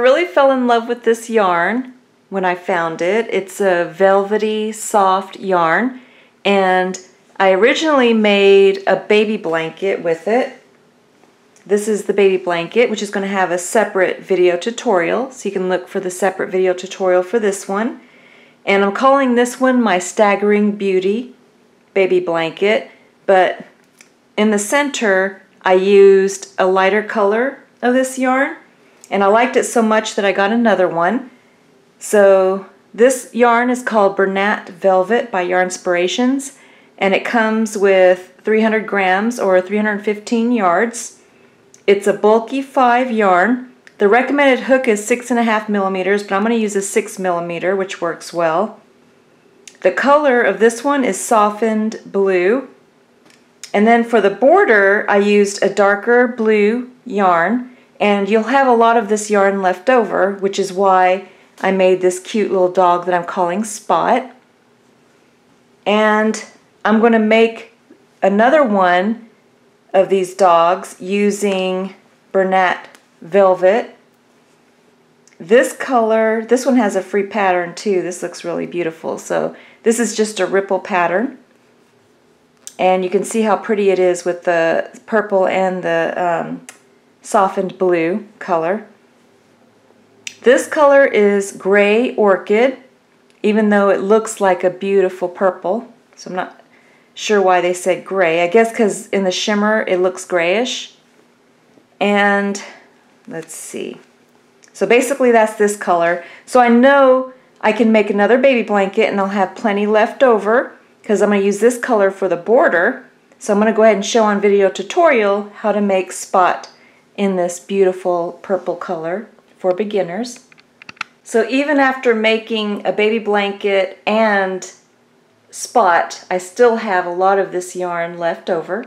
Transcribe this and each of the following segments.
Really fell in love with this yarn when I found it. It's a velvety, soft yarn, and I originally made a baby blanket with it. This is the baby blanket, which is going to have a separate video tutorial, so you can look for the separate video tutorial for this one. And I'm calling this one my Staggering Beauty baby blanket, but in the center I used a lighter color of this yarn and I liked it so much that I got another one. So this yarn is called Bernat Velvet by Yarnspirations and it comes with 300 grams or 315 yards. It's a bulky 5 yarn. The recommended hook is 6.5 millimeters, but I'm going to use a 6 millimeter, which works well. The color of this one is softened blue. And then for the border, I used a darker blue yarn and you'll have a lot of this yarn left over, which is why I made this cute little dog that I'm calling Spot. And I'm going to make another one of these dogs using Bernat Velvet. This color, this one has a free pattern too. This looks really beautiful. So this is just a ripple pattern. And you can see how pretty it is with the purple and the um, softened blue color. This color is gray orchid, even though it looks like a beautiful purple. So I'm not sure why they said gray. I guess because in the shimmer it looks grayish. And let's see. So basically that's this color. So I know I can make another baby blanket and I'll have plenty left over because I'm going to use this color for the border. So I'm going to go ahead and show on video tutorial how to make spot in this beautiful purple color for beginners. So even after making a baby blanket and spot, I still have a lot of this yarn left over.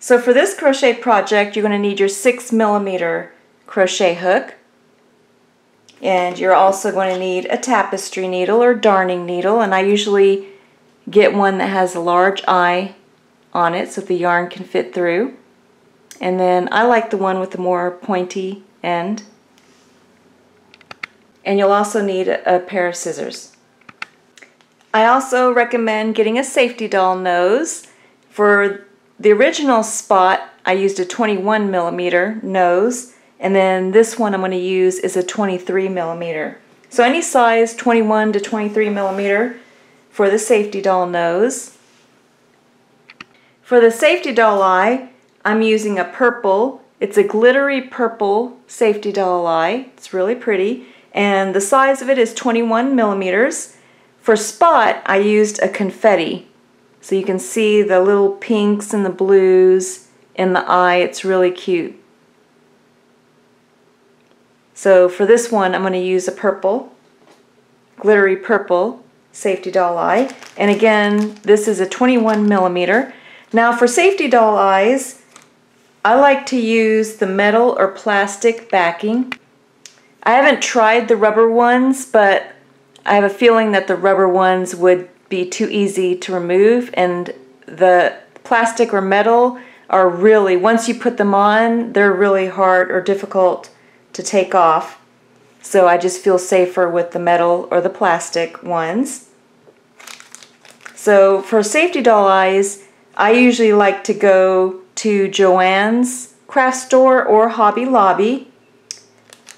So for this crochet project, you're going to need your 6 millimeter crochet hook. And you're also going to need a tapestry needle or darning needle. And I usually get one that has a large eye on it so the yarn can fit through. And then I like the one with the more pointy end. And you'll also need a, pair of scissors. I also recommend getting a safety doll nose. For the original spot, I used a 21 millimeter nose, and then this one I'm going to use is a 23 millimeter. So any size 21 to 23 millimeter for the safety doll nose. For the safety doll eye, I'm using a purple. It's a glittery purple safety doll eye. It's really pretty. And the size of it is 21 millimeters. For spot, I used a confetti. So you can see the little pinks and the blues in the eye. It's really cute. So for this one, I'm going to use a purple, glittery purple safety doll eye. And again, this is a 21 millimeter. Now for safety doll eyes, I like to use the metal or plastic backing. I haven't tried the rubber ones, but I have a feeling that the rubber ones would be too easy to remove and the plastic or metal are really, once you put them on, they're really hard or difficult to take off. So I just feel safer with the metal or the plastic ones. So for safety doll eyes, I usually like to go to Joann's craft store or Hobby Lobby.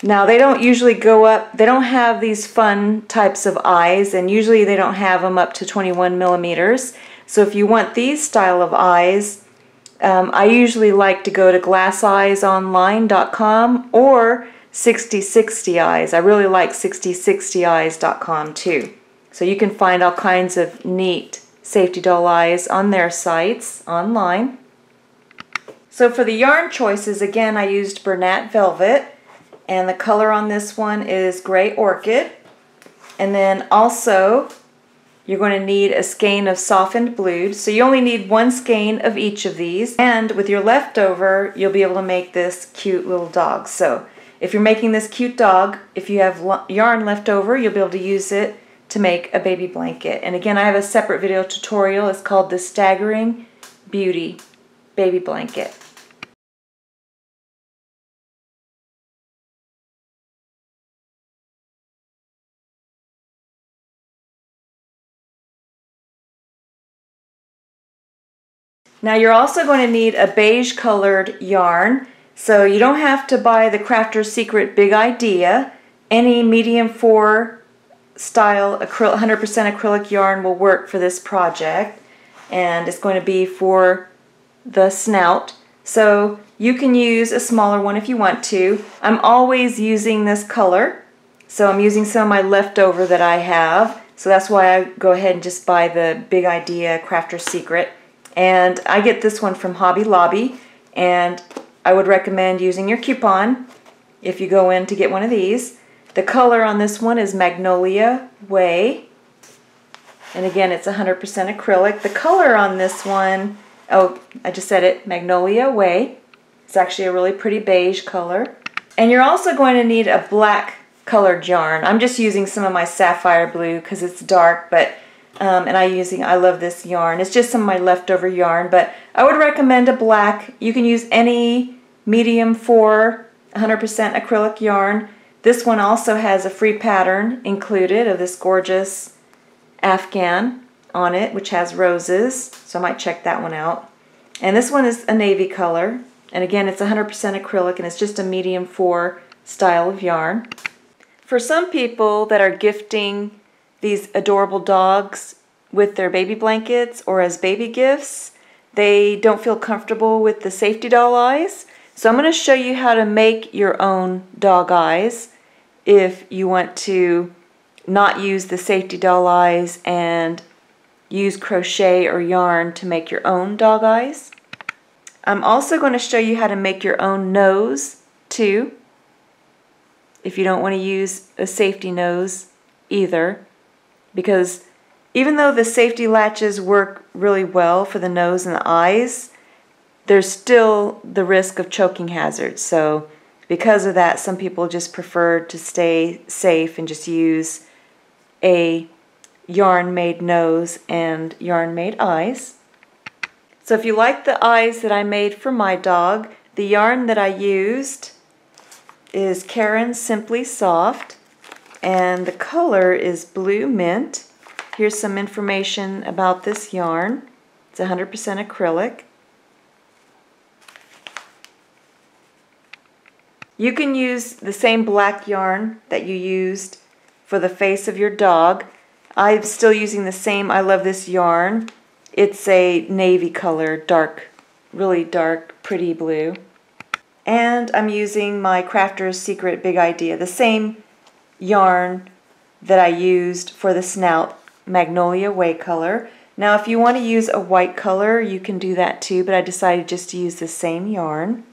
Now they don't usually go up, they don't have these fun types of eyes and usually they don't have them up to 21 millimeters. So if you want these style of eyes, um, I usually like to go to glasseyesonline.com or 6060 eyes. I really like 6060eyes.com too. So you can find all kinds of neat safety doll eyes on their sites online. So for the yarn choices, again, I used Bernat Velvet, and the color on this one is Gray Orchid. And then also, you're going to need a skein of softened blue. So you only need one skein of each of these. And with your leftover, you'll be able to make this cute little dog. So if you're making this cute dog, if you have yarn left over, you'll be able to use it to make a baby blanket. And again, I have a separate video tutorial. It's called the Staggering Beauty baby blanket. Now you're also going to need a beige colored yarn so you don't have to buy the Crafter's Secret Big Idea. Any medium 4 style 100% acrylic yarn will work for this project and it's going to be for the snout. So you can use a smaller one if you want to. I'm always using this color. So I'm using some of my leftover that I have. So that's why I go ahead and just buy the Big Idea Crafter's Secret. And I get this one from Hobby Lobby. And I would recommend using your coupon if you go in to get one of these. The color on this one is Magnolia Way. And again, it's 100% acrylic. The color on this one, oh, I just said it, Magnolia Way. It's actually a really pretty beige color. And you're also going to need a black colored yarn. I'm just using some of my sapphire blue because it's dark, but um, and I using I love this yarn. It's just some of my leftover yarn, but I would recommend a black. You can use any medium 4 100% acrylic yarn. This one also has a free pattern included of this gorgeous Afghan on it, which has roses, so I might check that one out. And this one is a navy color, and again, it's 100% acrylic, and it's just a medium 4 style of yarn. For some people that are gifting these adorable dogs with their baby blankets or as baby gifts, they don't feel comfortable with the safety doll eyes. So I'm going to show you how to make your own dog eyes if you want to not use the safety doll eyes and use crochet or yarn to make your own dog eyes. I'm also going to show you how to make your own nose too if you don't want to use a safety nose either because even though the safety latches work really well for the nose and the eyes there's still the risk of choking hazards so because of that some people just prefer to stay safe and just use a yarn made nose and yarn made eyes so if you like the eyes that I made for my dog, the yarn that I used is Caron Simply Soft and the color is Blue Mint. Here's some information about this yarn. It's 100% acrylic. You can use the same black yarn that you used for the face of your dog. I'm still using the same I Love This yarn it's a navy color, dark, really dark, pretty blue. And I'm using my Crafter's Secret Big Idea, the same yarn that I used for the snout, Magnolia Way color. Now if you want to use a white color, you can do that too, but I decided just to use the same yarn.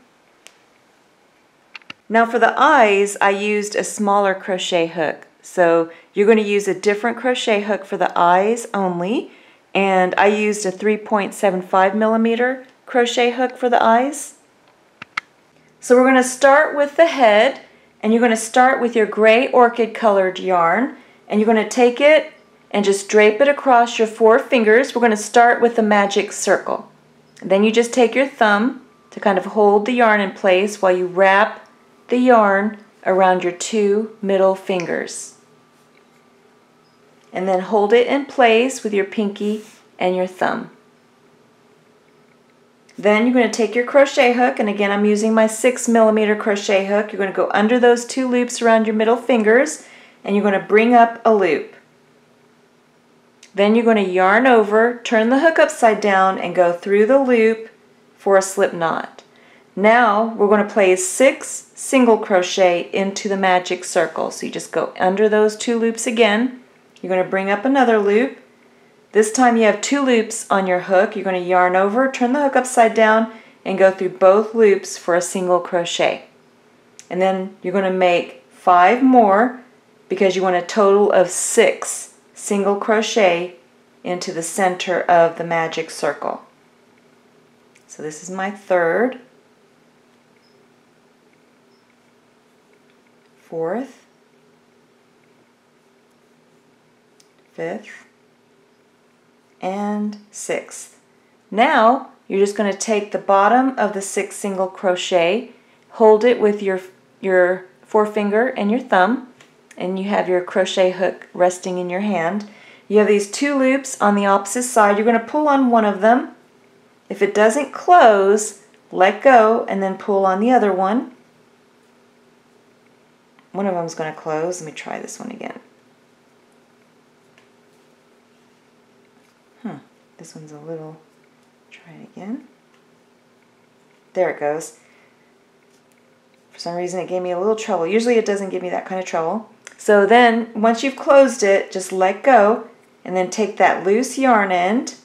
Now for the eyes, I used a smaller crochet hook. So you're going to use a different crochet hook for the eyes only and I used a 3.75 millimeter crochet hook for the eyes. So we're going to start with the head and you're going to start with your gray orchid colored yarn and you're going to take it and just drape it across your four fingers. We're going to start with the magic circle. then you just take your thumb to kind of hold the yarn in place while you wrap the yarn around your two middle fingers and then hold it in place with your pinky and your thumb. Then you're going to take your crochet hook, and again I'm using my 6 millimeter crochet hook. You're going to go under those two loops around your middle fingers, and you're going to bring up a loop. Then you're going to yarn over, turn the hook upside down, and go through the loop for a slip knot. Now we're going to place six single crochet into the magic circle. So you just go under those two loops again, you're going to bring up another loop. This time you have two loops on your hook. You're going to yarn over, turn the hook upside down, and go through both loops for a single crochet. And then you're going to make five more because you want a total of six single crochet into the center of the magic circle. So this is my third, fourth, fifth, and sixth. Now you're just going to take the bottom of the sixth single crochet, hold it with your, your forefinger and your thumb, and you have your crochet hook resting in your hand. You have these two loops on the opposite side. You're going to pull on one of them, If it doesn't close, let go and then pull on the other one. One of them is going to close. Let me try this one again. This one's a little, try it again. There it goes. For some reason it gave me a little trouble. Usually it doesn't give me that kind of trouble. So then once you've closed it, just let go and then take that loose yarn end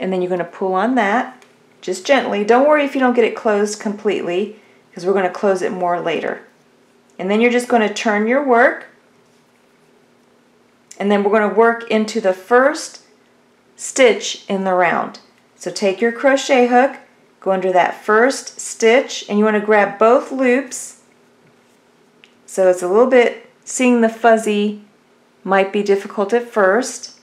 and then you're going to pull on that just gently. Don't worry if you don't get it closed completely because we're going to close it more later. And then you're just going to turn your work and then we're going to work into the first stitch in the round. So take your crochet hook, go under that first stitch and you want to grab both loops so it's a little bit, seeing the fuzzy might be difficult at first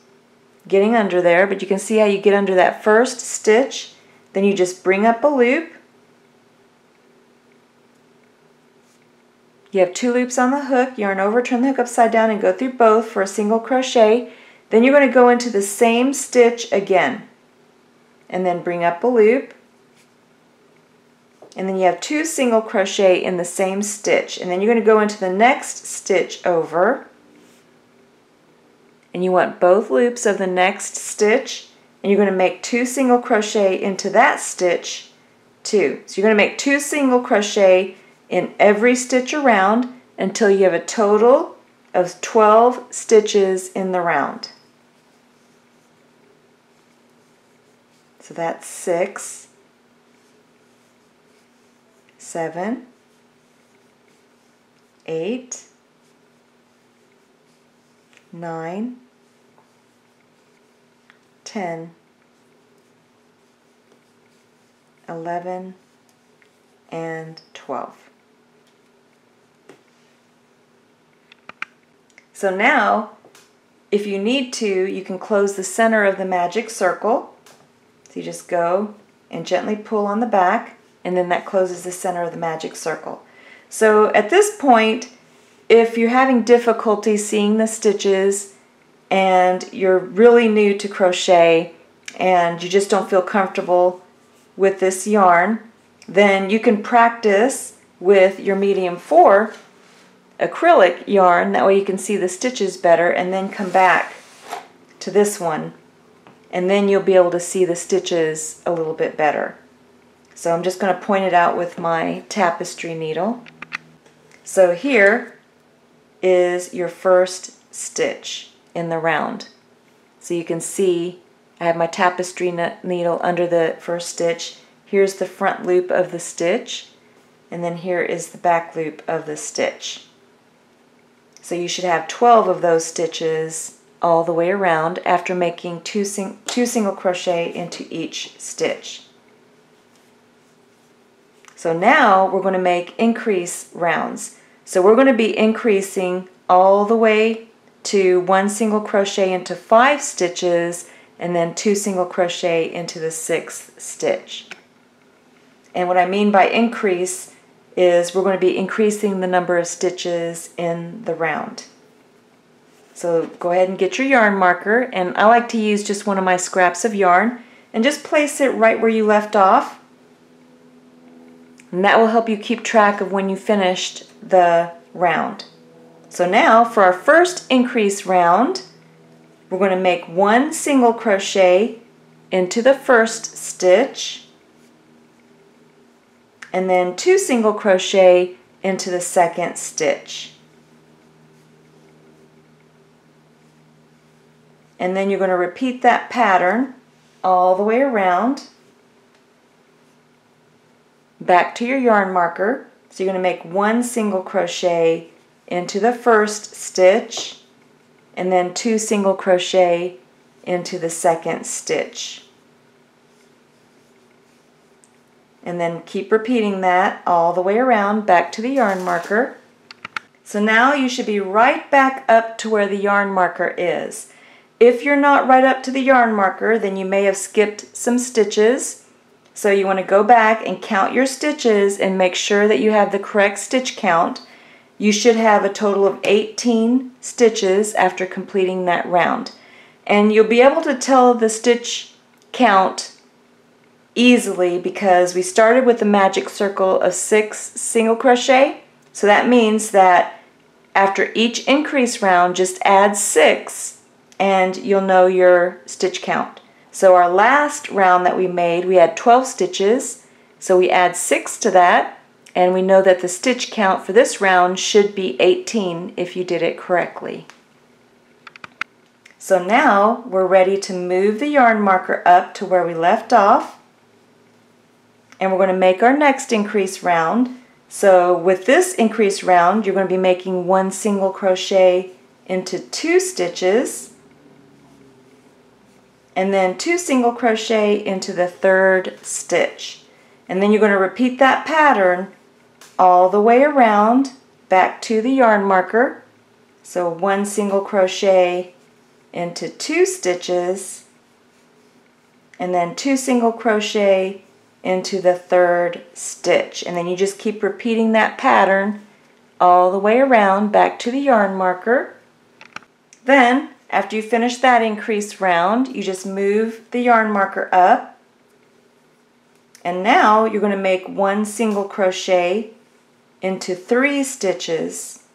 getting under there, but you can see how you get under that first stitch. Then you just bring up a loop. You have two loops on the hook, yarn over, turn the hook upside down and go through both for a single crochet. Then you're going to go into the same stitch again. And then bring up a loop. And then you have two single crochet in the same stitch. And then you're going to go into the next stitch over. And you want both loops of the next stitch. And you're going to make two single crochet into that stitch too. So you're going to make two single crochet in every stitch around until you have a total of 12 stitches in the round. So that's six, seven, eight, nine, ten, eleven, and 12. So now, if you need to, you can close the center of the magic circle. So you just go and gently pull on the back, and then that closes the center of the magic circle. So at this point, if you're having difficulty seeing the stitches, and you're really new to crochet and you just don't feel comfortable with this yarn, then you can practice with your medium 4 acrylic yarn. That way you can see the stitches better and then come back to this one and then you'll be able to see the stitches a little bit better. So I'm just going to point it out with my tapestry needle. So here is your first stitch in the round. So you can see I have my tapestry needle under the first stitch. Here's the front loop of the stitch and then here is the back loop of the stitch. So you should have 12 of those stitches all the way around after making two, sing two single crochet into each stitch. So now we're going to make increase rounds. So we're going to be increasing all the way to one single crochet into five stitches and then two single crochet into the sixth stitch. And what I mean by increase is we're going to be increasing the number of stitches in the round. So go ahead and get your yarn marker and I like to use just one of my scraps of yarn and just place it right where you left off. And that will help you keep track of when you finished the round. So now for our first increase round, we're going to make one single crochet into the first stitch and then two single crochet into the second stitch. And then you're going to repeat that pattern all the way around back to your yarn marker. So you're going to make one single crochet into the first stitch and then two single crochet into the second stitch. And then keep repeating that all the way around back to the yarn marker. So now you should be right back up to where the yarn marker is. If you're not right up to the yarn marker, then you may have skipped some stitches. So you want to go back and count your stitches and make sure that you have the correct stitch count you should have a total of 18 stitches after completing that round. And you'll be able to tell the stitch count easily because we started with a magic circle of six single crochet. So that means that after each increase round, just add six and you'll know your stitch count. So our last round that we made, we had 12 stitches. So we add six to that and we know that the stitch count for this round should be 18 if you did it correctly. So now we're ready to move the yarn marker up to where we left off and we're going to make our next increase round. So with this increase round, you're going to be making one single crochet into two stitches and then two single crochet into the third stitch. And then you're going to repeat that pattern all the way around back to the yarn marker. So one single crochet into two stitches and then two single crochet into the third stitch and then you just keep repeating that pattern all the way around back to the yarn marker then after you finish that increase round you just move the yarn marker up and now you're going to make one single crochet into three stitches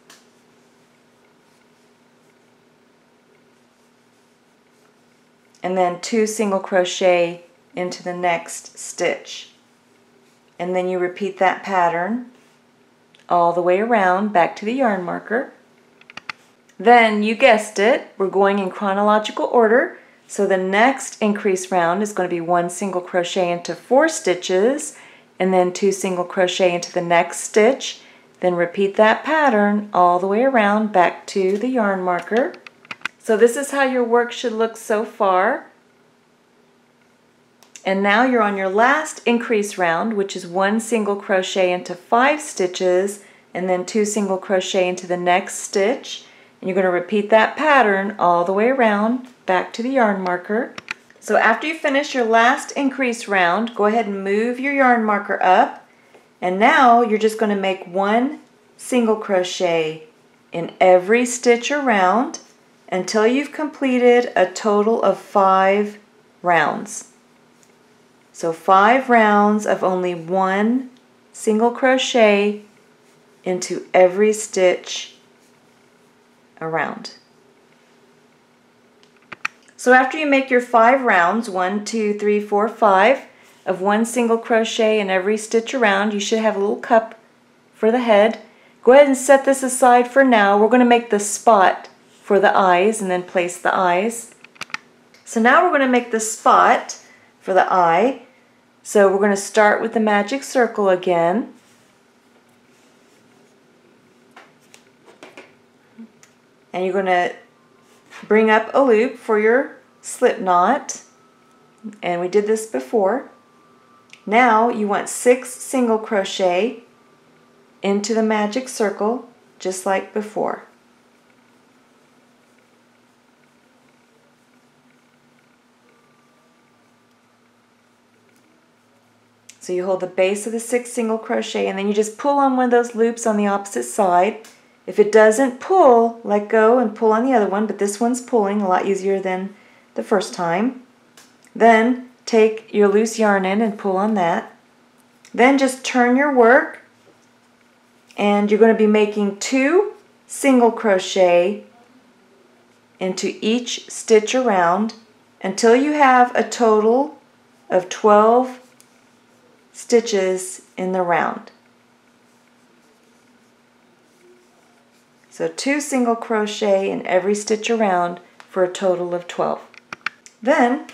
and then two single crochet into the next stitch. And then you repeat that pattern all the way around back to the yarn marker. Then you guessed it, we're going in chronological order. So the next increase round is going to be one single crochet into four stitches and then two single crochet into the next stitch. Then repeat that pattern all the way around back to the yarn marker. So this is how your work should look so far. And now you're on your last increase round, which is one single crochet into five stitches and then two single crochet into the next stitch. And you're going to repeat that pattern all the way around back to the yarn marker. So after you finish your last increase round, go ahead and move your yarn marker up. And now you're just going to make one single crochet in every stitch around until you've completed a total of five rounds. So five rounds of only one single crochet into every stitch around. So after you make your five rounds, one, two, three, four, five, of one single crochet in every stitch around, you should have a little cup for the head. Go ahead and set this aside for now. We're going to make the spot for the eyes and then place the eyes. So now we're going to make the spot for the eye. So we're going to start with the magic circle again. And you're going to bring up a loop for your slip knot. And we did this before. Now you want six single crochet into the magic circle just like before. So you hold the base of the six single crochet and then you just pull on one of those loops on the opposite side. If it doesn't pull, let go and pull on the other one, but this one's pulling a lot easier than the first time. Then take your loose yarn in and pull on that. Then just turn your work and you're going to be making two single crochet into each stitch around until you have a total of 12 stitches in the round. So two single crochet in every stitch around for a total of 12. Then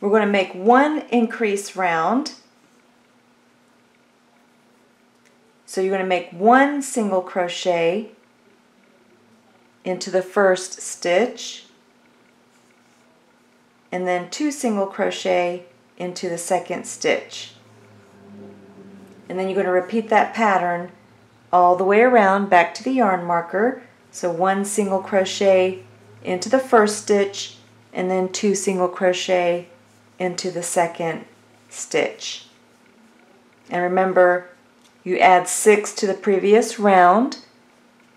we're going to make one increase round. So you're going to make one single crochet into the first stitch and then two single crochet into the second stitch and then you're going to repeat that pattern all the way around back to the yarn marker. So one single crochet into the first stitch and then two single crochet into the second stitch. And remember you add six to the previous round.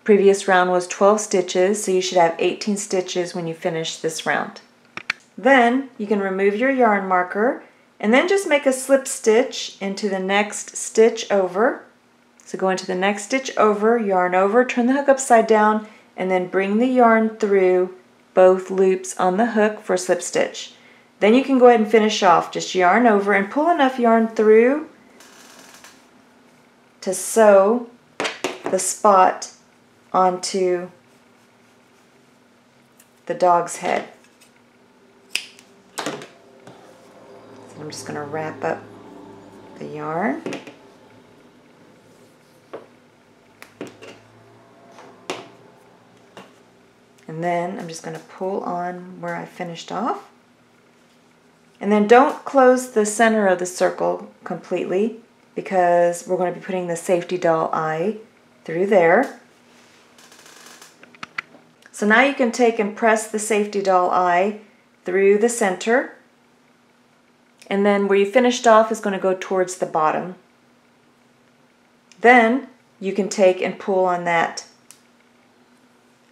Previous round was 12 stitches so you should have 18 stitches when you finish this round. Then you can remove your yarn marker And then just make a slip stitch into the next stitch over. So go into the next stitch over, yarn over, turn the hook upside down, and then bring the yarn through both loops on the hook for slip stitch. Then you can go ahead and finish off. Just yarn over and pull enough yarn through to sew the spot onto the dog's head. I'm just going to wrap up the yarn. And then I'm just going to pull on where I finished off. And then don't close the center of the circle completely because we're going to be putting the safety doll eye through there. So now you can take and press the safety doll eye through the center. And then where you finished off is going to go towards the bottom. Then you can take and pull on that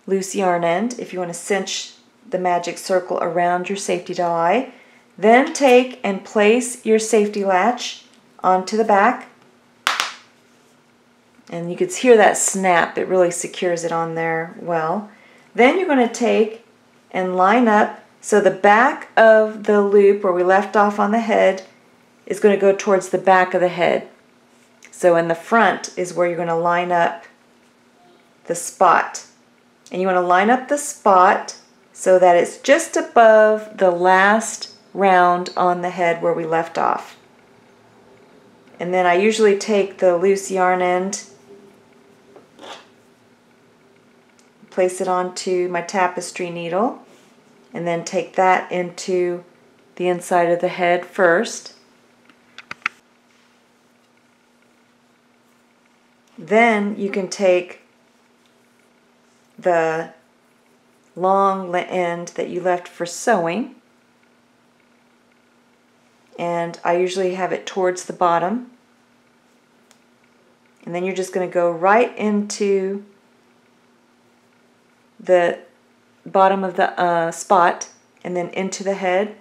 loose yarn end if you want to cinch the magic circle around your safety eye. Then take and place your safety latch onto the back. And you can hear that snap. It really secures it on there well. Then you're going to take and line up so the back of the loop where we left off on the head is going to go towards the back of the head. So in the front is where you're going to line up the spot. And you want to line up the spot so that it's just above the last round on the head where we left off. And then I usually take the loose yarn end, place it onto my tapestry needle, and then take that into the inside of the head first. Then you can take the long end that you left for sewing. And I usually have it towards the bottom. And then you're just going to go right into the bottom of the uh, spot and then into the head. You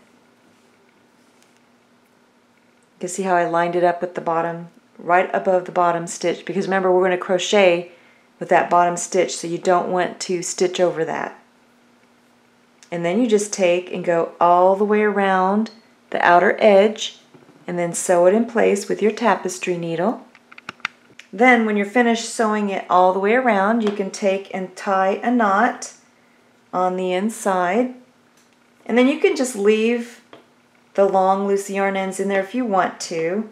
can see how I lined it up at the bottom right above the bottom stitch because remember we're going to crochet with that bottom stitch so you don't want to stitch over that and then you just take and go all the way around the outer edge and then sew it in place with your tapestry needle. Then when you're finished sewing it all the way around, you can take and tie a knot on the inside. And then you can just leave the long loose yarn ends in there if you want to.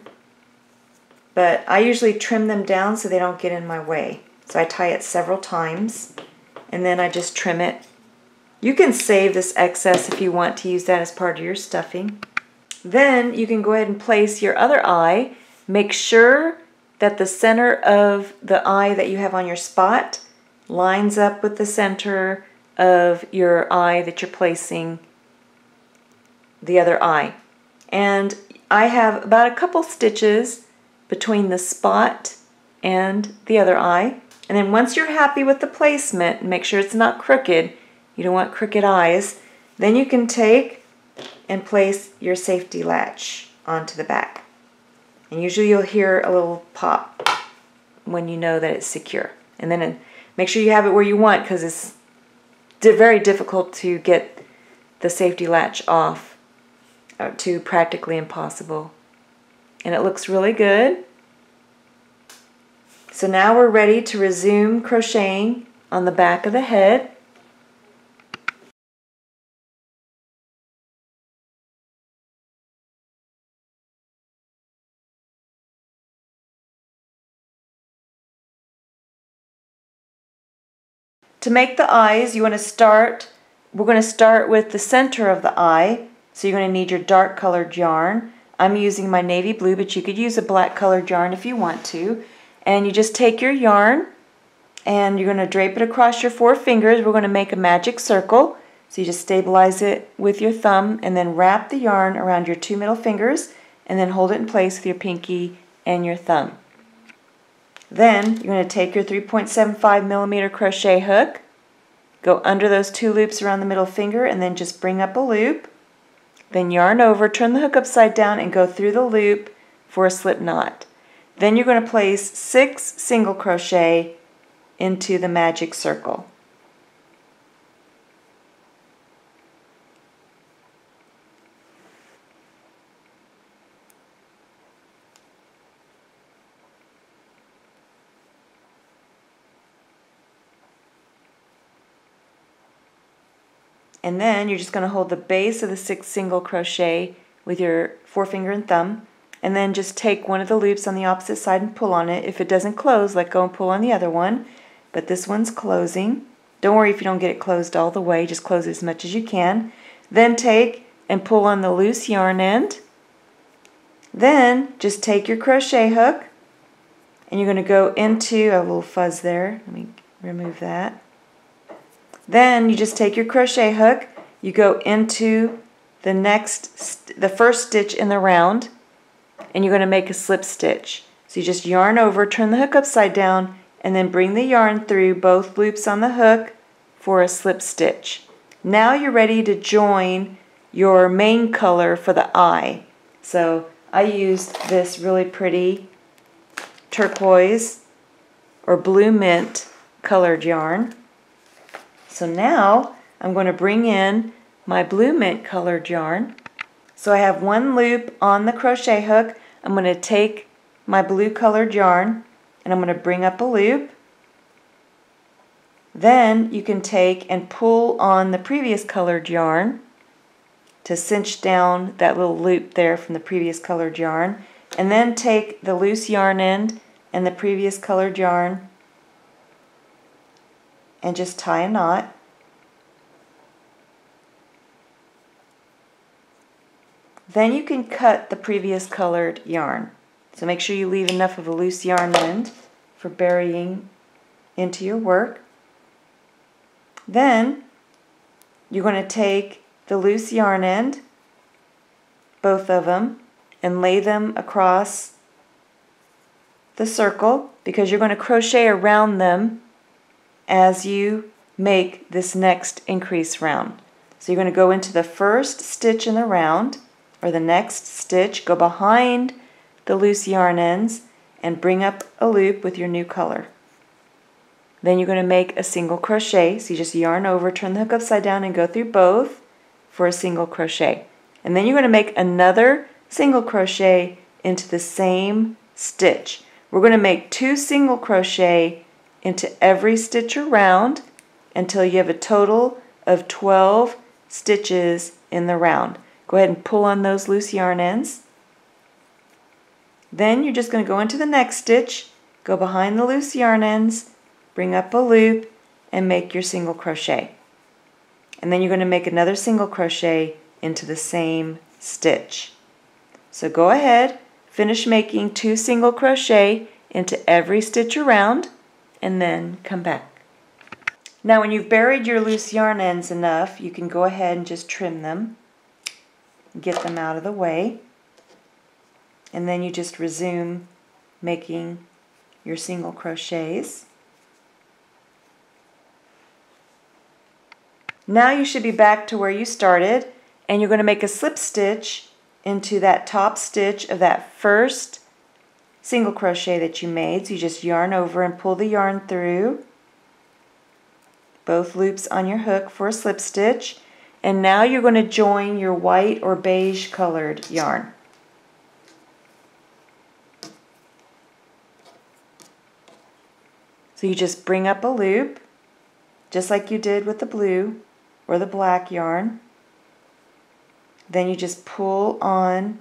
But I usually trim them down so they don't get in my way. So I tie it several times and then I just trim it. You can save this excess if you want to use that as part of your stuffing. Then you can go ahead and place your other eye. Make sure that the center of the eye that you have on your spot lines up with the center of your eye that you're placing the other eye. And I have about a couple stitches between the spot and the other eye. And then once you're happy with the placement, make sure it's not crooked, you don't want crooked eyes, then you can take and place your safety latch onto the back. And usually you'll hear a little pop when you know that it's secure. And then make sure you have it where you want because it's very difficult to get the safety latch off uh, to practically impossible. And it looks really good. So now we're ready to resume crocheting on the back of the head. To make the eyes, you want to start, we're going to start with the center of the eye. So you're going to need your dark colored yarn. I'm using my navy blue, but you could use a black colored yarn if you want to. And you just take your yarn and you're going to drape it across your four fingers. We're going to make a magic circle. So you just stabilize it with your thumb and then wrap the yarn around your two middle fingers and then hold it in place with your pinky and your thumb. Then you're going to take your 3.75 millimeter crochet hook, go under those two loops around the middle finger, and then just bring up a loop. then yarn over, turn the hook upside down and go through the loop for a slip knot. Then you're going to place six single crochet into the magic circle. And then you're just going to hold the base of the six single crochet with your forefinger and thumb and then just take one of the loops on the opposite side and pull on it. If it doesn't close, let go and pull on the other one. But this one's closing. Don't worry if you don't get it closed all the way, just close it as much as you can. Then take and pull on the loose yarn end. Then just take your crochet hook and you're going to go into a little fuzz there. Let me remove that. Then you just take your crochet hook, you go into the next, the first stitch in the round, and you're going to make a slip stitch. So you just yarn over, turn the hook upside down, and then bring the yarn through both loops on the hook for a slip stitch. Now you're ready to join your main color for the eye. So I used this really pretty turquoise or blue mint colored yarn. So now I'm going to bring in my blue mint colored yarn. So I have one loop on the crochet hook. I'm going to take my blue colored yarn and I'm going to bring up a loop. Then you can take and pull on the previous colored yarn to cinch down that little loop there from the previous colored yarn. And then take the loose yarn end and the previous colored yarn and just tie a knot. Then you can cut the previous colored yarn. So make sure you leave enough of a loose yarn end for burying into your work. Then you're going to take the loose yarn end, both of them, and lay them across the circle because you're going to crochet around them as you make this next increase round. So you're going to go into the first stitch in the round or the next stitch, go behind the loose yarn ends and bring up a loop with your new color. Then you're going to make a single crochet. So you just yarn over, turn the hook upside down and go through both for a single crochet. And then you're going to make another single crochet into the same stitch. We're going to make two single crochet into every stitch around until you have a total of 12 stitches in the round. Go ahead and pull on those loose yarn ends. Then you're just going to go into the next stitch, go behind the loose yarn ends, bring up a loop, and make your single crochet. And then you're going to make another single crochet into the same stitch. So go ahead, finish making two single crochet into every stitch around and then come back. Now when you've buried your loose yarn ends enough, you can go ahead and just trim them, get them out of the way, and then you just resume making your single crochets. Now you should be back to where you started and you're going to make a slip stitch into that top stitch of that first single crochet that you made. So you just yarn over and pull the yarn through both loops on your hook for a slip stitch. And now you're going to join your white or beige colored yarn. So you just bring up a loop, just like you did with the blue or the black yarn. Then you just pull on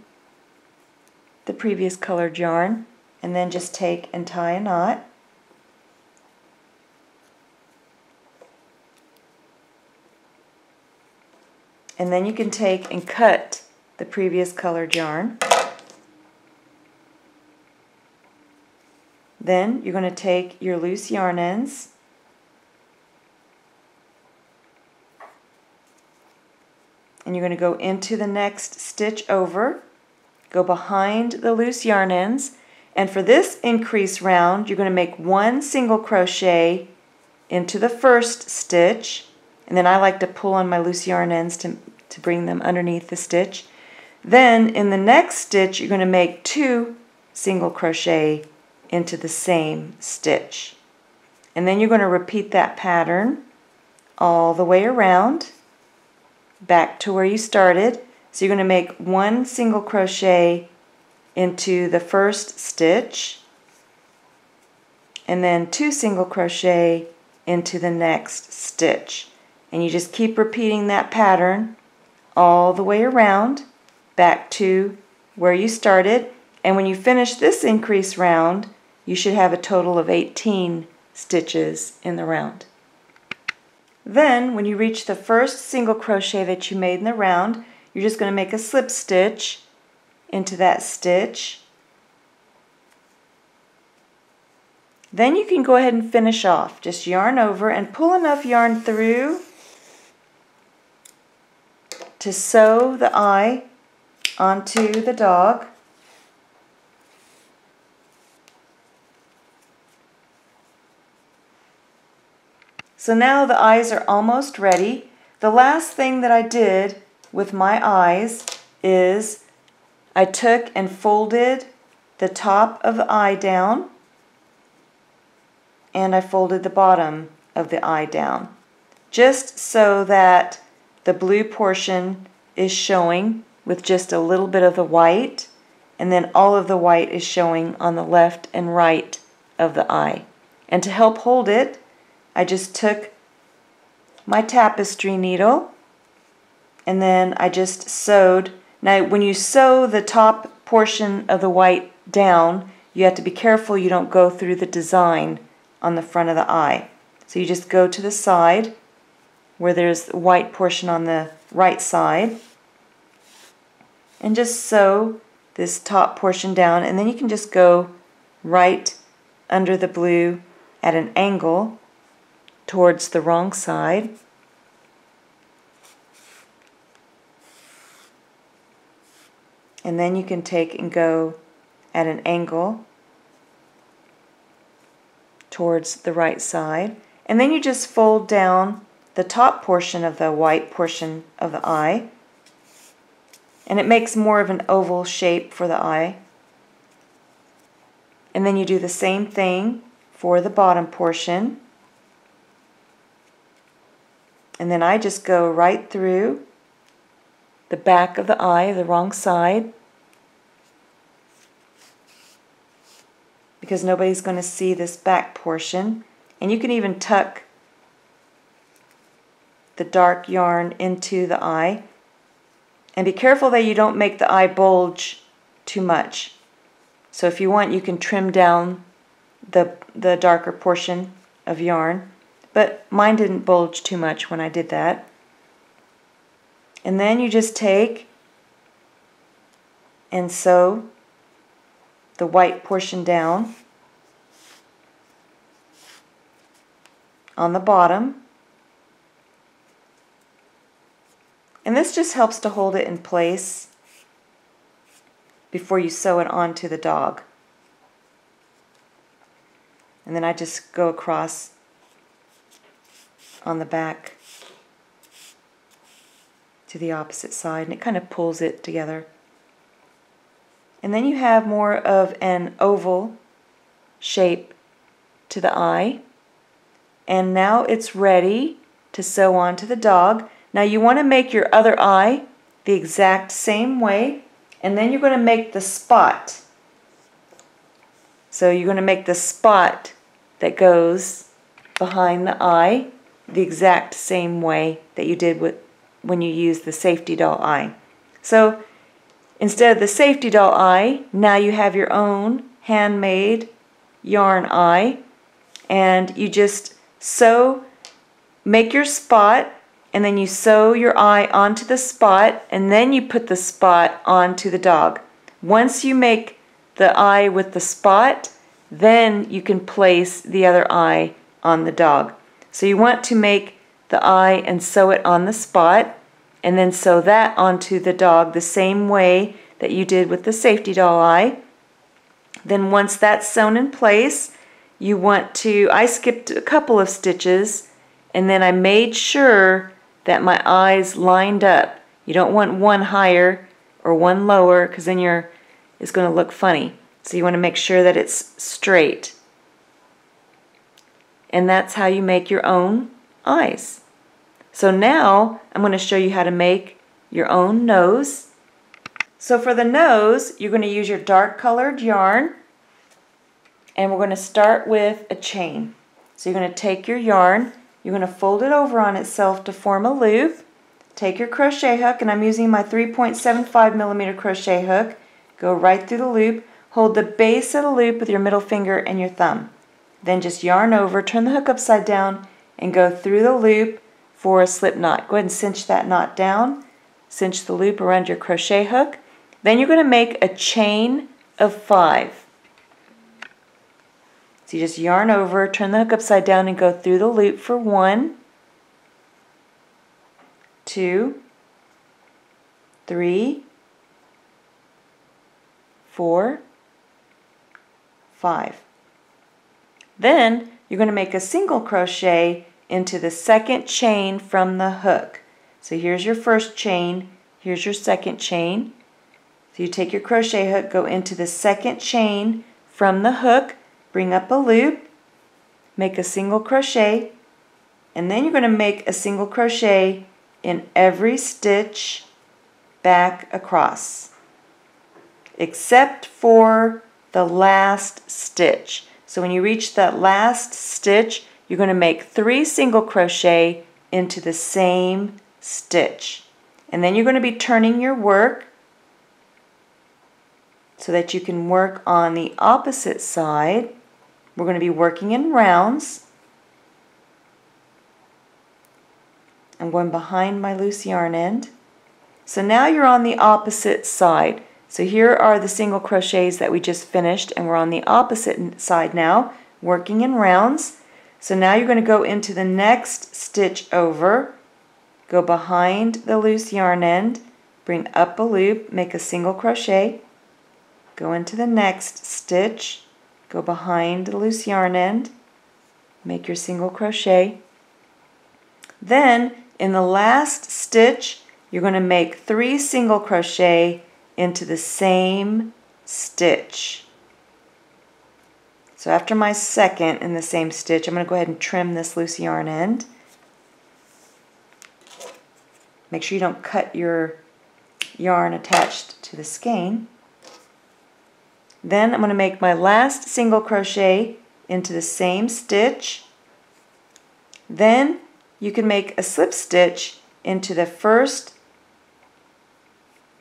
the previous colored yarn and then just take and tie a knot. And then you can take and cut the previous colored yarn. Then you're going to take your loose yarn ends. And you're going to go into the next stitch over, go behind the loose yarn ends, and for this increase round, you're going to make one single crochet into the first stitch, and then I like to pull on my loose yarn ends to to bring them underneath the stitch. Then in the next stitch, you're going to make two single crochet into the same stitch. And then you're going to repeat that pattern all the way around back to where you started. So you're going to make one single crochet into the first stitch and then two single crochet into the next stitch. And you just keep repeating that pattern all the way around back to where you started. And when you finish this increase round, you should have a total of 18 stitches in the round. Then, when you reach the first single crochet that you made in the round, you're just going to make a slip stitch into that stitch. Then you can go ahead and finish off. Just yarn over and pull enough yarn through to sew the eye onto the dog. So now the eyes are almost ready. The last thing that I did with my eyes is I took and folded the top of the eye down and I folded the bottom of the eye down just so that the blue portion is showing with just a little bit of the white and then all of the white is showing on the left and right of the eye. And to help hold it, I just took my tapestry needle and then I just sewed. Now when you sew the top portion of the white down, you have to be careful you don't go through the design on the front of the eye. So you just go to the side where there's the white portion on the right side and just sew this top portion down and then you can just go right under the blue at an angle towards the wrong side. And then you can take and go at an angle towards the right side. And then you just fold down the top portion of the white portion of the eye. And it makes more of an oval shape for the eye. And then you do the same thing for the bottom portion. And then I just go right through the back of the eye, the wrong side, because nobody's going to see this back portion. And you can even tuck the dark yarn into the eye. And be careful that you don't make the eye bulge too much. So if you want, you can trim down the, the darker portion of yarn. But mine didn't bulge too much when I did that. And then you just take and sew the white portion down on the bottom. And this just helps to hold it in place before you sew it onto the dog. And then I just go across on the back to the opposite side and it kind of pulls it together. And then you have more of an oval shape to the eye. And now it's ready to sew onto the dog. Now you want to make your other eye the exact same way. And then you're going to make the spot. So you're going to make the spot that goes behind the eye the exact same way that you did with when you used the safety doll eye. So instead of the safety doll eye, now you have your own handmade yarn eye and you just sew, make your spot and then you sew your eye onto the spot and then you put the spot onto the dog. Once you make the eye with the spot, then you can place the other eye on the dog. So you want to make the eye and sew it on the spot and then sew that onto the dog the same way that you did with the safety doll eye. Then once that's sewn in place, you want to, I skipped a couple of stitches and then I made sure that my eyes lined up. You don't want one higher or one lower because then you're, it's going to look funny. So you want to make sure that it's straight. And that's how you make your own eyes. So now I'm going to show you how to make your own nose. So for the nose, you're going to use your dark colored yarn and we're going to start with a chain. So you're going to take your yarn, you're going to fold it over on itself to form a loop. Take your crochet hook, and I'm using my 3.75 millimeter crochet hook. Go right through the loop. Hold the base of the loop with your middle finger and your thumb. Then just yarn over, turn the hook upside down, and go through the loop for a slip knot. Go ahead and cinch that knot down. Cinch the loop around your crochet hook. Then you're going to make a chain of five. So you just yarn over, turn the hook upside down and go through the loop for one, two, three, four, five. Then you're going to make a single crochet into the second chain from the hook. So here's your first chain, here's your second chain. So you take your crochet hook, go into the second chain from the hook, bring up a loop, make a single crochet, and then you're going to make a single crochet in every stitch back across, except for the last stitch. So when you reach that last stitch, you're going to make three single crochet into the same stitch. And then you're going to be turning your work so that you can work on the opposite side we're going to be working in rounds. I'm going behind my loose yarn end. So now you're on the opposite side. So here are the single crochets that we just finished and we're on the opposite side now, working in rounds. So now you're going to go into the next stitch over, go behind the loose yarn end, bring up a loop, make a single crochet, go into the next stitch, go behind the loose yarn end, make your single crochet. Then in the last stitch, you're going to make three single crochet into the same stitch. So after my second in the same stitch, I'm going to go ahead and trim this loose yarn end. Make sure you don't cut your yarn attached to the skein. Then I'm going to make my last single crochet into the same stitch. Then you can make a slip stitch into the first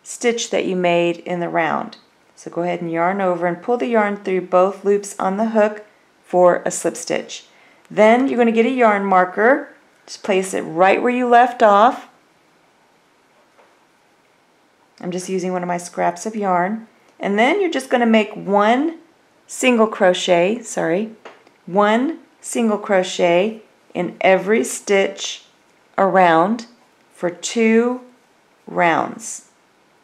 stitch that you made in the round. So go ahead and yarn over and pull the yarn through both loops on the hook for a slip stitch. Then you're going to get a yarn marker. Just place it right where you left off. I'm just using one of my scraps of yarn. And then you're just going to make one single crochet, sorry, one single crochet in every stitch around for two rounds.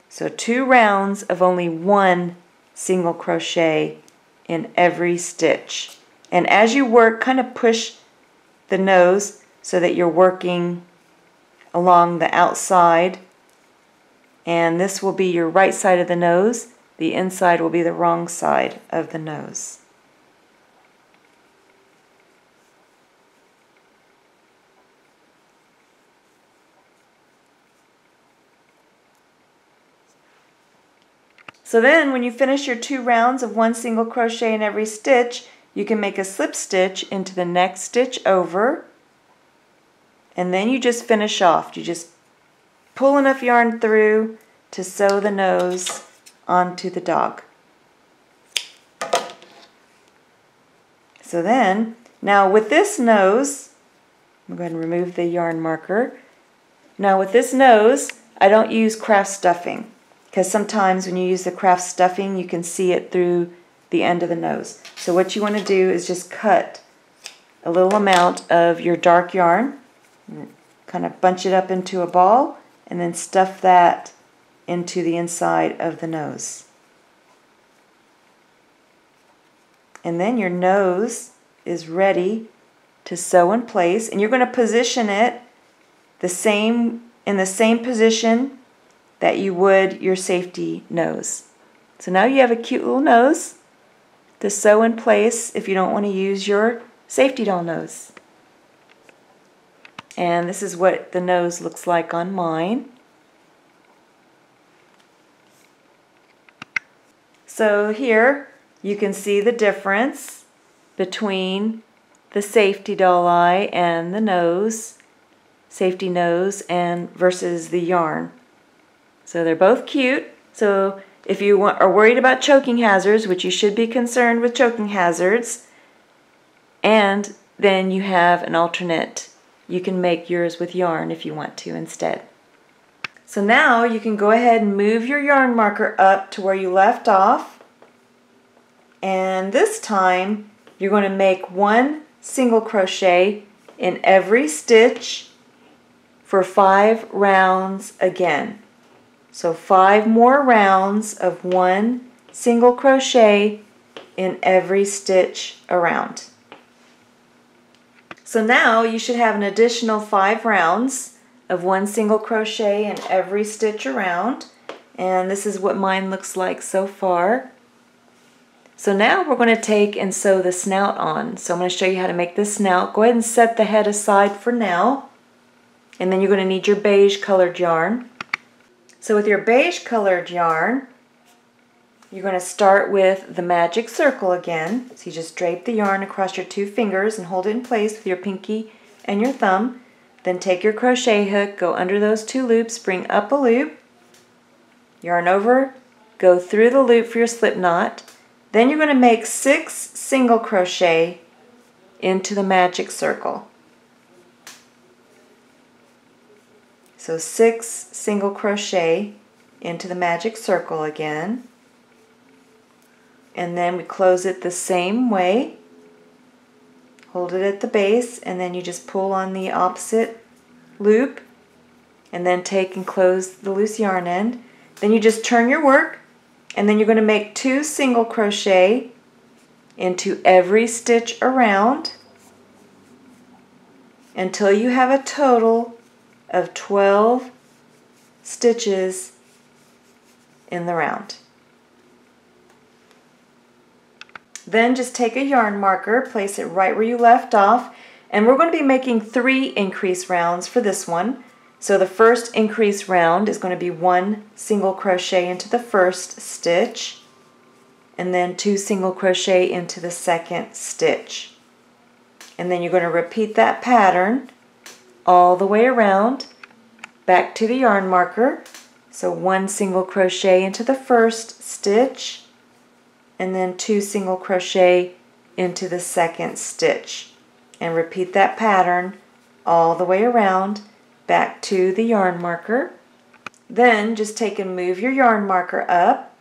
So two rounds of only one single crochet in every stitch. And as you work, kind of push the nose so that you're working along the outside. And this will be your right side of the nose the inside will be the wrong side of the nose. So then when you finish your two rounds of one single crochet in every stitch, you can make a slip stitch into the next stitch over and then you just finish off. You just pull enough yarn through to sew the nose onto the dog. So then, now with this nose, I'm going to remove the yarn marker. Now with this nose, I don't use craft stuffing because sometimes when you use the craft stuffing, you can see it through the end of the nose. So what you want to do is just cut a little amount of your dark yarn, kind of bunch it up into a ball, and then stuff that into the inside of the nose. And then your nose is ready to sew in place and you're going to position it the same in the same position that you would your safety nose. So now you have a cute little nose to sew in place if you don't want to use your safety doll nose. And this is what the nose looks like on mine. So here you can see the difference between the safety doll eye and the nose, safety nose, and versus the yarn. So they're both cute. So if you want, are worried about choking hazards, which you should be concerned with choking hazards, and then you have an alternate. You can make yours with yarn if you want to instead. So now you can go ahead and move your yarn marker up to where you left off. And this time you're going to make one single crochet in every stitch for five rounds again. So five more rounds of one single crochet in every stitch around. So now you should have an additional five rounds of one single crochet in every stitch around. And this is what mine looks like so far. So now we're going to take and sew the snout on. So I'm going to show you how to make the snout. Go ahead and set the head aside for now. And then you're going to need your beige colored yarn. So with your beige colored yarn, you're going to start with the magic circle again. So you just drape the yarn across your two fingers and hold it in place with your pinky and your thumb. Then take your crochet hook, go under those two loops, bring up a loop, yarn over, go through the loop for your slip knot. Then you're going to make six single crochet into the magic circle. So six single crochet into the magic circle again. And then we close it the same way. Hold it at the base and then you just pull on the opposite loop and then take and close the loose yarn end. Then you just turn your work and then you're going to make two single crochet into every stitch around until you have a total of 12 stitches in the round. Then just take a yarn marker, place it right where you left off, and we're going to be making three increase rounds for this one. So the first increase round is going to be one single crochet into the first stitch, and then two single crochet into the second stitch. And then you're going to repeat that pattern all the way around back to the yarn marker so one single crochet into the first stitch and then two single crochet into the second stitch. And repeat that pattern all the way around back to the yarn marker. Then just take and move your yarn marker up.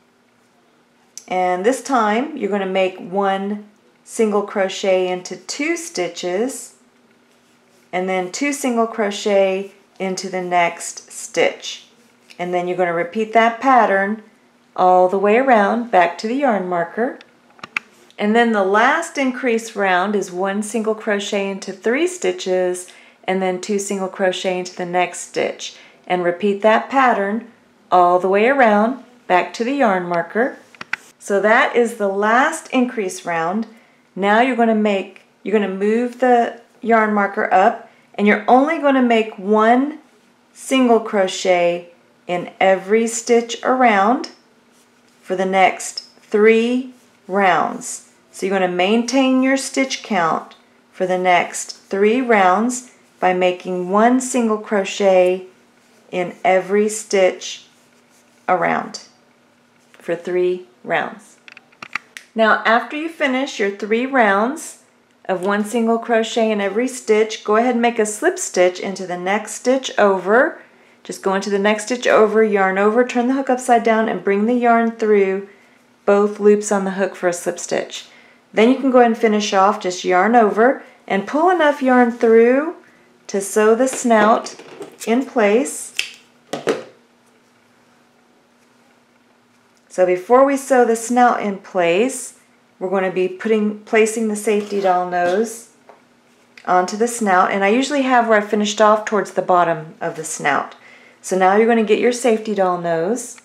And this time you're going to make one single crochet into two stitches and then two single crochet into the next stitch. And then you're going to repeat that pattern all the way around back to the yarn marker. And then the last increase round is one single crochet into three stitches and then two single crochet into the next stitch. And repeat that pattern all the way around back to the yarn marker. So that is the last increase round. Now you're going to make, you're going to move the yarn marker up and you're only going to make one single crochet in every stitch around for the next three rounds. So you're going to maintain your stitch count for the next three rounds by making one single crochet in every stitch around for three rounds. Now after you finish your three rounds, of one single crochet in every stitch. Go ahead and make a slip stitch into the next stitch over. Just go into the next stitch over, yarn over, turn the hook upside down, and bring the yarn through both loops on the hook for a slip stitch. Then you can go ahead and finish off, just yarn over, and pull enough yarn through to sew the snout in place. So before we sew the snout in place, we're going to be putting placing the safety doll nose onto the snout and I usually have where I finished off towards the bottom of the snout. So now you're going to get your safety doll nose.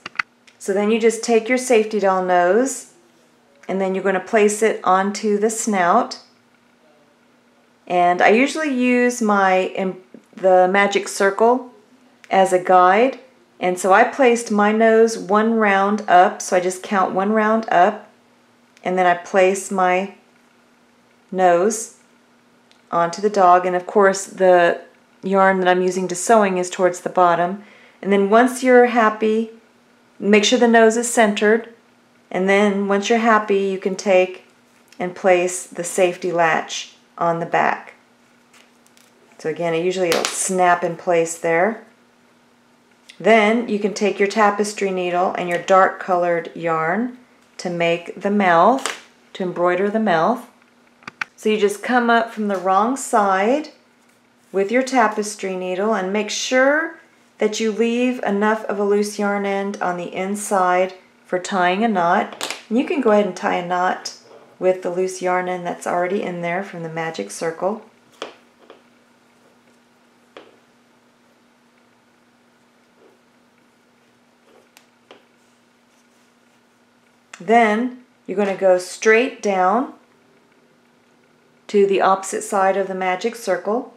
So then you just take your safety doll nose and then you're going to place it onto the snout. And I usually use my the magic circle as a guide. And so I placed my nose one round up, so I just count one round up, and then I place my nose onto the dog. And of course, the yarn that I'm using to sewing is towards the bottom. And then once you're happy, make sure the nose is centered. And then once you're happy, you can take and place the safety latch on the back. So again, it usually will snap in place there. Then you can take your tapestry needle and your dark colored yarn to make the mouth, to embroider the mouth. So you just come up from the wrong side with your tapestry needle and make sure that you leave enough of a loose yarn end on the inside for tying a knot. And you can go ahead and tie a knot with the loose yarn end that's already in there from the magic circle. Then you're going to go straight down to the opposite side of the magic circle.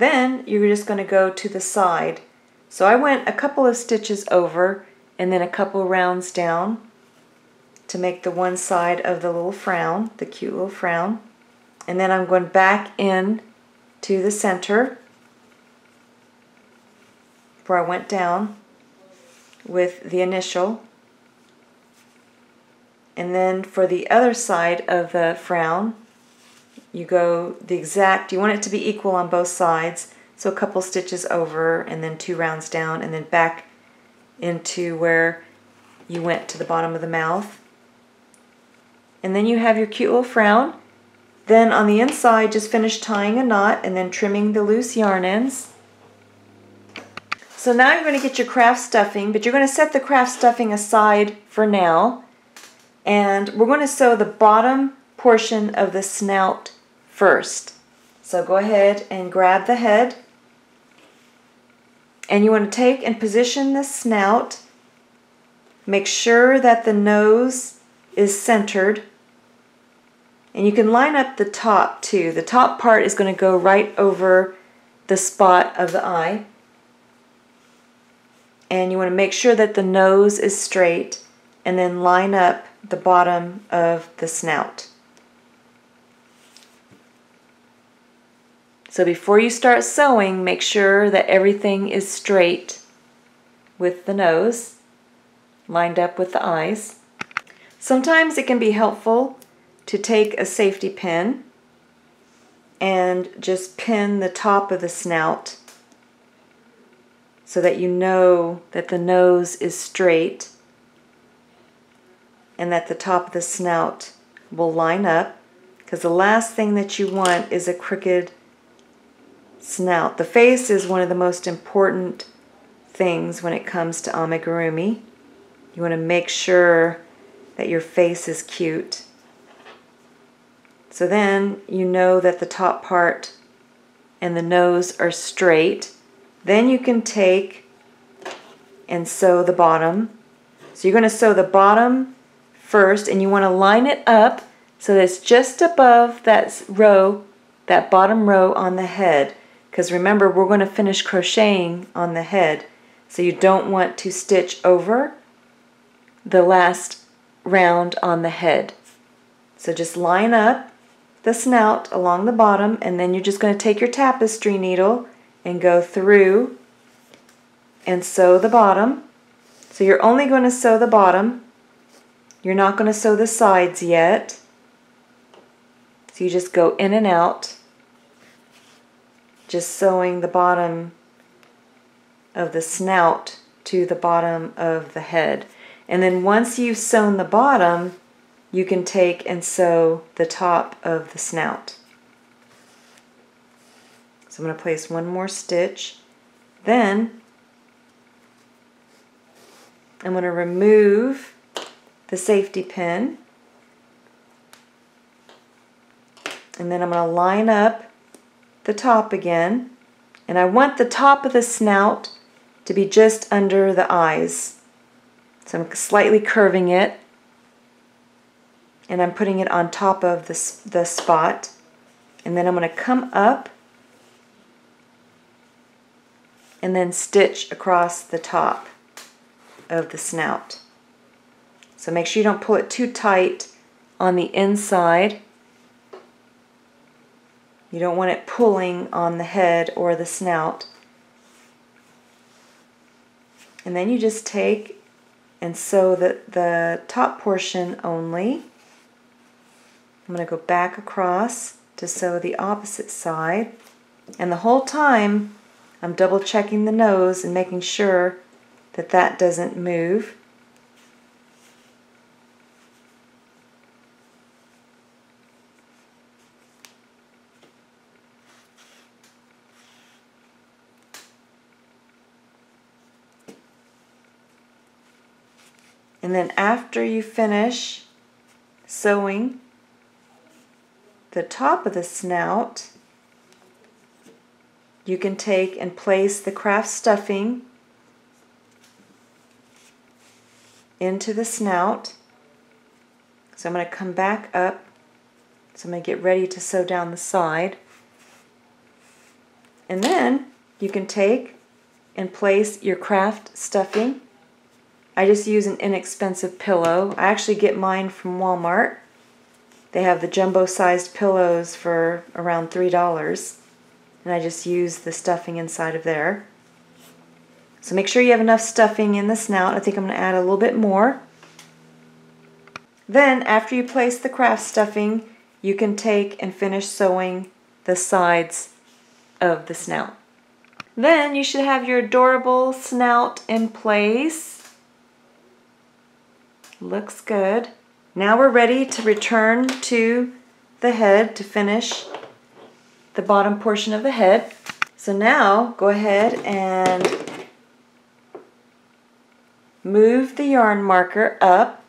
Then you're just going to go to the side. So I went a couple of stitches over and then a couple rounds down to make the one side of the little frown, the cute little frown. And then I'm going back in to the center where I went down with the initial. And then for the other side of the frown, you go the exact, you want it to be equal on both sides. So a couple stitches over and then two rounds down and then back into where you went to the bottom of the mouth. And then you have your cute little frown. Then on the inside, just finish tying a knot and then trimming the loose yarn ends. So now you're going to get your craft stuffing, but you're going to set the craft stuffing aside for now. And we're going to sew the bottom portion of the snout first. So go ahead and grab the head. And you want to take and position the snout. Make sure that the nose is centered. And you can line up the top too. The top part is going to go right over the spot of the eye. And you want to make sure that the nose is straight and then line up the bottom of the snout. So before you start sewing, make sure that everything is straight with the nose, lined up with the eyes. Sometimes it can be helpful to take a safety pin and just pin the top of the snout so that you know that the nose is straight and that the top of the snout will line up because the last thing that you want is a crooked snout. The face is one of the most important things when it comes to amigurumi. You want to make sure that your face is cute. So then you know that the top part and the nose are straight. Then you can take and sew the bottom. So you're going to sew the bottom first and you want to line it up so that it's just above that row, that bottom row on the head. Because remember, we're going to finish crocheting on the head. So you don't want to stitch over the last round on the head. So just line up the snout along the bottom and then you're just going to take your tapestry needle and go through and sew the bottom. So you're only going to sew the bottom. You're not going to sew the sides yet. So you just go in and out just sewing the bottom of the snout to the bottom of the head. And then once you've sewn the bottom, you can take and sew the top of the snout. So I'm going to place one more stitch. Then I'm going to remove the safety pin. And then I'm going to line up the top again. And I want the top of the snout to be just under the eyes. So I'm slightly curving it. And I'm putting it on top of the, the spot. And then I'm going to come up and then stitch across the top of the snout. So make sure you don't pull it too tight on the inside. You don't want it pulling on the head or the snout. And then you just take and sew the, the top portion only. I'm going to go back across to sew the opposite side. And the whole time I'm double checking the nose and making sure that that doesn't move. And then after you finish sewing the top of the snout, you can take and place the craft stuffing into the snout. So I'm going to come back up. So I'm going to get ready to sew down the side. And then you can take and place your craft stuffing I just use an inexpensive pillow. I actually get mine from Walmart. They have the jumbo sized pillows for around $3. And I just use the stuffing inside of there. So make sure you have enough stuffing in the snout. I think I'm going to add a little bit more. Then after you place the craft stuffing, you can take and finish sewing the sides of the snout. Then you should have your adorable snout in place. Looks good. Now we're ready to return to the head to finish the bottom portion of the head. So now go ahead and move the yarn marker up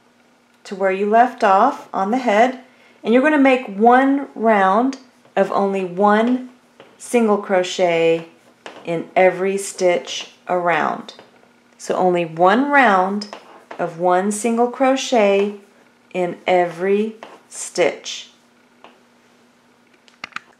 to where you left off on the head and you're going to make one round of only one single crochet in every stitch around. So only one round of one single crochet in every stitch.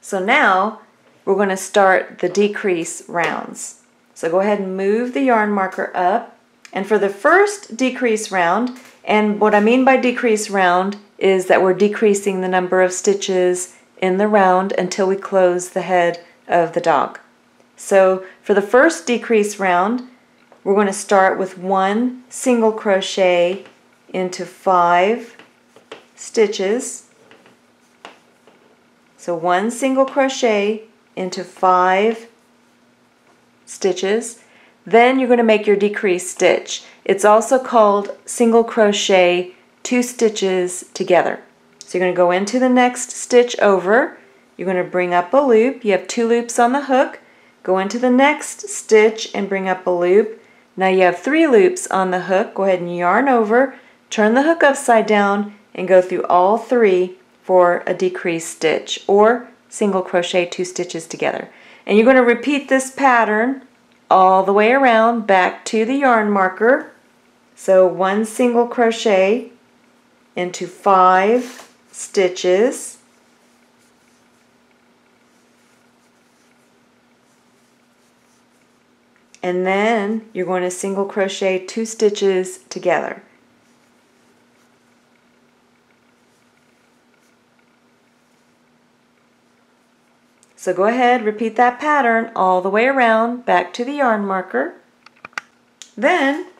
So now we're going to start the decrease rounds. So go ahead and move the yarn marker up and for the first decrease round and what I mean by decrease round is that we're decreasing the number of stitches in the round until we close the head of the dog. So for the first decrease round we're going to start with one single crochet into five stitches. So one single crochet into five stitches. Then you're going to make your decrease stitch. It's also called single crochet two stitches together. So you're going to go into the next stitch over. You're going to bring up a loop. You have two loops on the hook. Go into the next stitch and bring up a loop. Now you have three loops on the hook. Go ahead and yarn over, turn the hook upside down, and go through all three for a decreased stitch or single crochet two stitches together. And you're going to repeat this pattern all the way around back to the yarn marker. So one single crochet into five stitches and then you're going to single crochet two stitches together. So go ahead, repeat that pattern all the way around, back to the yarn marker. Then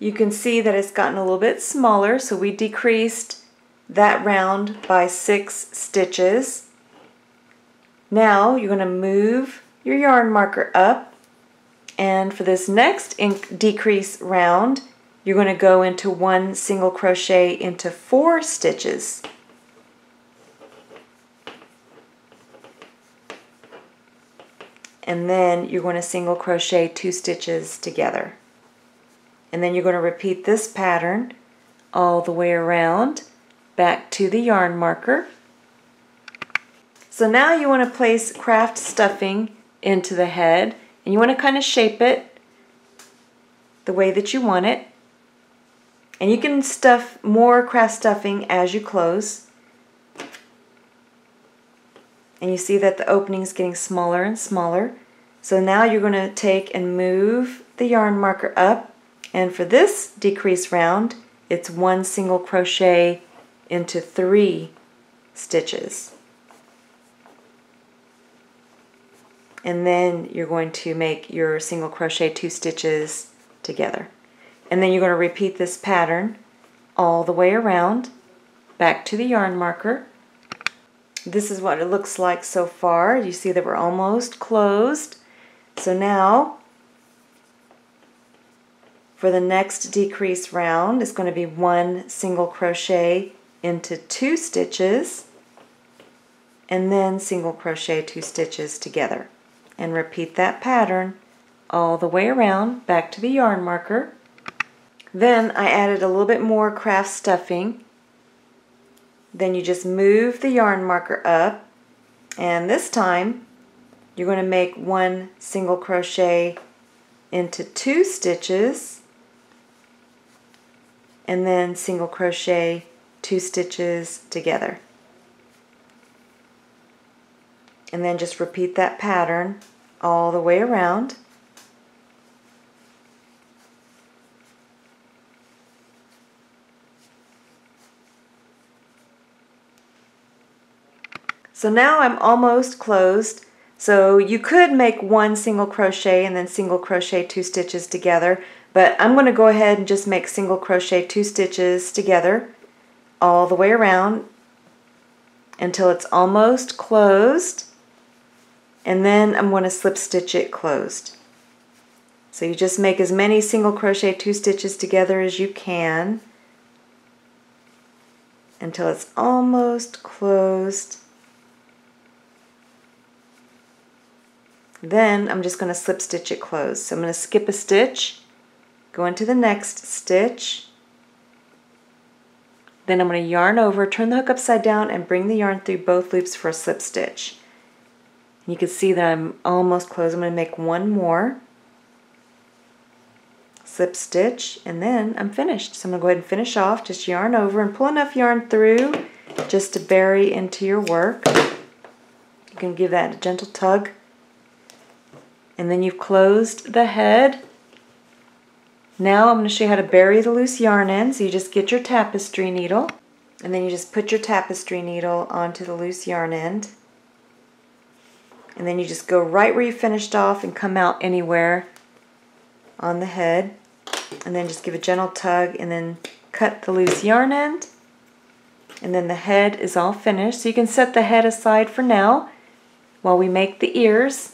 you can see that it's gotten a little bit smaller, so we decreased that round by six stitches. Now you're going to move your yarn marker up and for this next decrease round, you're going to go into one single crochet into four stitches. And then you're going to single crochet two stitches together. And then you're going to repeat this pattern all the way around back to the yarn marker. So now you want to place craft stuffing into the head and you want to kind of shape it the way that you want it. And you can stuff more craft stuffing as you close. And you see that the opening is getting smaller and smaller. So now you're going to take and move the yarn marker up. And for this decrease round, it's one single crochet into three stitches. And then you're going to make your single crochet two stitches together. And then you're going to repeat this pattern all the way around back to the yarn marker. This is what it looks like so far. You see that we're almost closed. So now for the next decrease round it's going to be one single crochet into two stitches and then single crochet two stitches together and repeat that pattern all the way around back to the yarn marker then I added a little bit more craft stuffing. Then you just move the yarn marker up and this time you're going to make one single crochet into two stitches and then single crochet two stitches together. And then just repeat that pattern all the way around. So now I'm almost closed. So you could make one single crochet and then single crochet two stitches together, but I'm going to go ahead and just make single crochet two stitches together all the way around until it's almost closed and then I'm going to slip stitch it closed. So you just make as many single crochet two stitches together as you can until it's almost closed Then I'm just going to slip stitch it closed. So I'm going to skip a stitch, go into the next stitch, then I'm going to yarn over, turn the hook upside down, and bring the yarn through both loops for a slip stitch. You can see that I'm almost closed. I'm going to make one more slip stitch, and then I'm finished. So I'm going to go ahead and finish off. Just yarn over and pull enough yarn through just to bury into your work. You can give that a gentle tug and then you've closed the head. Now I'm going to show you how to bury the loose yarn end. So you just get your tapestry needle and then you just put your tapestry needle onto the loose yarn end. And then you just go right where you finished off and come out anywhere on the head. And then just give a gentle tug and then cut the loose yarn end. And then the head is all finished. So you can set the head aside for now while we make the ears.